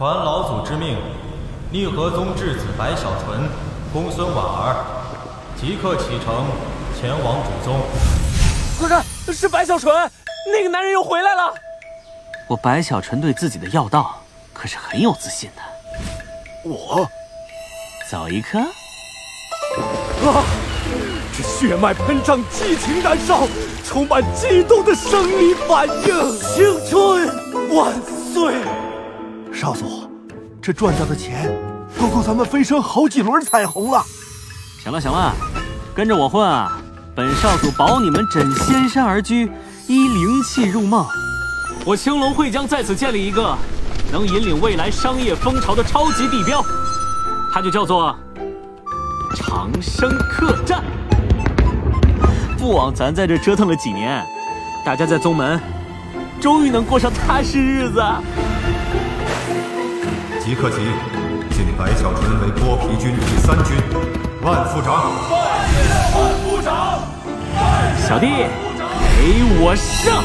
传老祖之命，逆河宗智子白小纯、公孙婉儿，即刻启程前往主宗。快看，是白小纯，那个男人又回来了。我白小纯对自己的药道可是很有自信的。我，走一颗。啊！这血脉喷张，激情燃烧，充满激动的生理反应。青春万岁！少祖，这赚到的钱都够咱们飞升好几轮彩虹了。行了行了，跟着我混啊！本少主保你们枕仙山而居，依灵气入梦。我青龙会将在此建立一个能引领未来商业风潮的超级地标，它就叫做长生客栈。不枉咱在这折腾了几年，大家在宗门终于能过上踏实日子。即刻起，晋白小纯为剥皮军第三军万副长。万副长！小弟，给我上！